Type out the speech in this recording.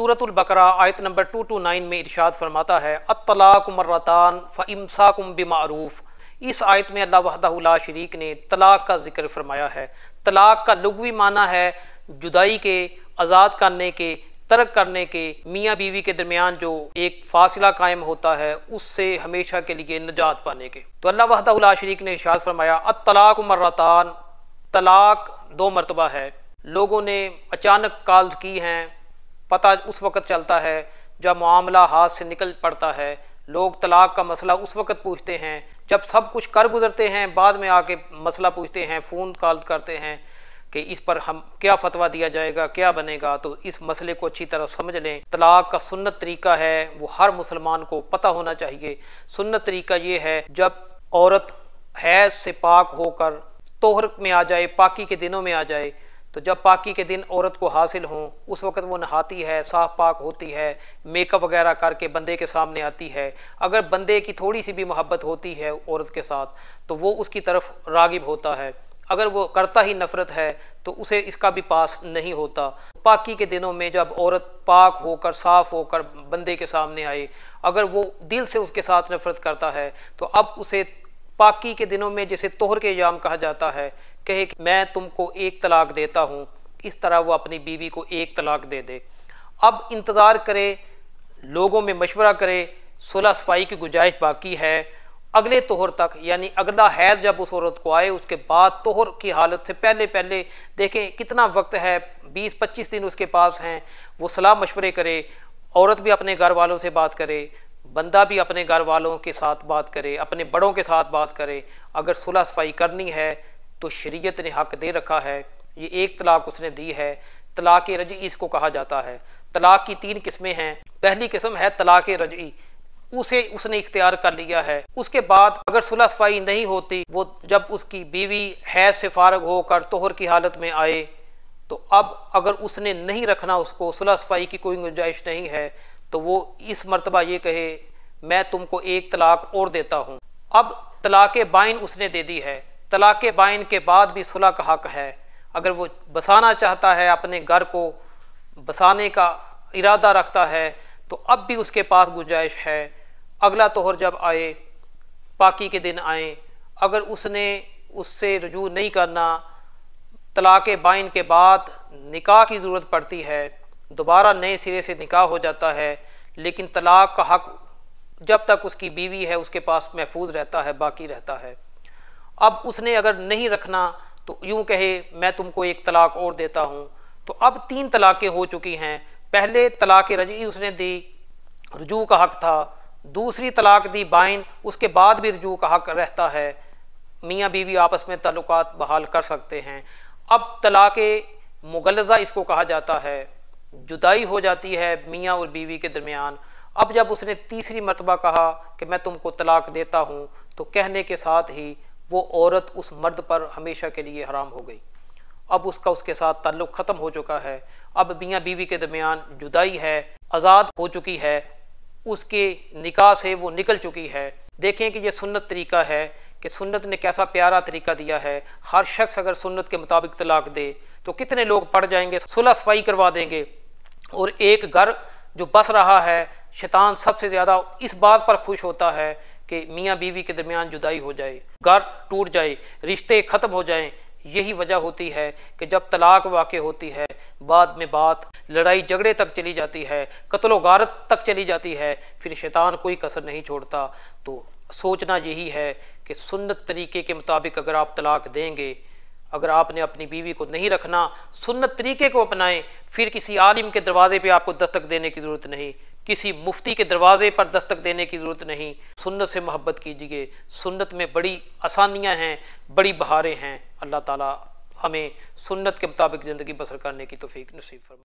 सूरतुल बकरा, आयत number two to nine में इरशाद फरमाता है अतलाक मर्रतान फ़िमसाकुम बिमारूफ। इस आयत में अल्लाह वहदा शरीक ने तलाक का ज़िक्र फरमाया है। तलाक का लघवी माना है जुदाई के, आज़ाद करने के, तर्क करने के, मियाँ बीवी के दरमियान जो एक फासला कायम होता है, उससे हमेशा के लिए निजात पाने के। तो अल्लाह वहदा शरीक ने इरशाद फरमाया अतलाक मर्रतान, तलाक दो मरतबा है। लोगों ने अचानक कॉल्स की हैं पता उस वक़्त चलता है जब मामला हाथ से निकल पड़ता है। लोग तलाक का मसला उस वक़्त पूछते हैं, जब सब कुछ कर गुजरते हैं, बाद में आके मसला पूछते हैं, फ़ोन कॉल करते हैं कि इस पर हम क्या फतवा दिया जाएगा, क्या बनेगा? तो इस मसले को अच्छी तरह समझ लें। तलाक का सुन्नत तरीका है, वो हर मुसलमान को पता होना चाहिए। सुन्नत तरीका ये है, जब औरत हैज़ से पाक होकर तोहर में आ जाए, पाकी के दिनों में आ जाए तो जब पाकी के दिन औरत को हासिल हों, उस वक़्त वो नहाती है, साफ़ पाक होती है मेकअप वगैरह करके बंदे के सामने आती है। अगर बंदे की थोड़ी सी भी मोहब्बत होती है औरत के साथ तो वो उसकी तरफ़ रागिब होता है। अगर वो करता ही नफ़रत है तो उसे इसका भी पास नहीं होता। पाकी के दिनों में जब औरत पाक होकर, साफ़ होकर बंदे के सामने आए, अगर वो दिल से उसके साथ नफ़रत करता है तो अब उसे पाकी के दिनों में जैसे तोहर के जाम कहा जाता है कहे कि मैं तुमको एक तलाक देता हूँ, इस तरह वो अपनी बीवी को एक तलाक दे दे। अब इंतज़ार करे, लोगों में मशवरा करे, सुलह सफ़ाई की गुंजाइश बाकी है। अगले तोहर तक, यानी अगला हैज़ जब उस औरत को आए, उसके बाद तोहर की हालत से पहले पहले देखें कितना वक्त है 20-25 दिन उसके पास हैं। वो सलाह मशवरे करे, औरत भी अपने घर वालों से बात करे, बंदा भी अपने घर वालों के साथ बात करे, अपने बड़ों के साथ बात करे। अगर सुलह सफ़ाई करनी है तो शरीयत ने हक दे रखा है, ये एक तलाक उसने दी है। तलाक रज़ी इसको कहा जाता है। तलाक की तीन किस्में हैं। पहली किस्म है तलाक रज़ी उसे उसने इख्तियार कर लिया है। उसके बाद अगर सुलह सफ़ाई नहीं होती, वो जब उसकी बीवी हैज़ से फारग होकर तोहर की हालत में आए तो अब अगर उसने नहीं रखना उसको सुलह सफ़ाई की कोई गुंजाइश नहीं है तो वो इस मरतबा ये कहे, मैं तुमको एक तलाक और देता हूँ। अब तलाक बाइन उसने दे दी है। तलाक बाइन के बाद भी सुलह का हक है। अगर वो बसाना चाहता है, अपने घर को बसाने का इरादा रखता है तो अब भी उसके पास गुंजाइश है। अगला तोहर जब आए, पाकि के दिन आए, अगर उसने उससे रजू नहीं करना, तलाक बाइन के बाद निकाह की ज़रूरत पड़ती है। दोबारा नए सिरे से निकाह हो जाता है, लेकिन तलाक का हक जब तक उसकी बीवी है, उसके पास महफूज रहता है, बाकी रहता है। अब उसने अगर नहीं रखना तो यूँ कहे, मैं तुमको एक तलाक और देता हूँ। तो अब तीन तलाक़ें हो चुकी हैं। पहले तलाक रज़ी उसने दी, रजू का हक था। दूसरी तलाक दी बाइन, उसके बाद भी रजू का हक रहता है। मियाँ बीवी आपस में तल्लुक बहाल कर सकते हैं। अब तलाक मुगलजा इसको कहा जाता है। जुदाई हो जाती है मियाँ और बीवी के दरमियान। अब जब उसने तीसरी मरतबा कहा कि मैं तुमको तलाक देता हूँ तो कहने के साथ ही वो औरत उस मर्द पर हमेशा के लिए हराम हो गई। अब उसका उसके साथ ताल्लुक़ ख़त्म हो चुका है। अब मियाँ बीवी के दरमियान जुदाई है, आज़ाद हो चुकी है, उसके निकाह से वो निकल चुकी है। देखें कि ये सुन्नत तरीका है कि सुन्नत ने कैसा प्यारा तरीका दिया है। हर शख्स अगर सुन्नत के मुताबिक तलाक दे तो कितने लोग पड़ जाएँगे, सुलह सफ़ाई करवा देंगे। और एक घर जो बस रहा है, शैतान सबसे ज़्यादा इस बात पर खुश होता है कि मियाँ बीवी के दरमियान जुदाई हो जाए, घर टूट जाए, रिश्ते ख़त्म हो जाएँ, यही वजह होती है कि जब तलाक वाक़ होती है, बाद में बात, लड़ाई झगड़े तक चली जाती है, कत्लो गारत तक चली जाती है, फिर शैतान कोई कसर नहीं छोड़ता। तो सोचना यही है कि सुन्नत तरीके के मुताबिक अगर आप तलाक देंगे, अगर आपने अपनी बीवी को नहीं रखना, सुन्नत तरीके को अपनाएँ, फिर किसी आलिम के दरवाजे पे आपको दस्तक देने की ज़रूरत नहीं। किसी मुफ्ती के दरवाजे पर दस्तक देने की ज़रूरत नहीं। सुन्नत से मोहब्बत कीजिए। सुन्नत में बड़ी आसानियाँ हैं, बड़ी बहारें हैं। अल्लाह ताला हमें सुन्नत के मुताबिक ज़िंदगी बसर करने की तोफ़ी नसीब फरमा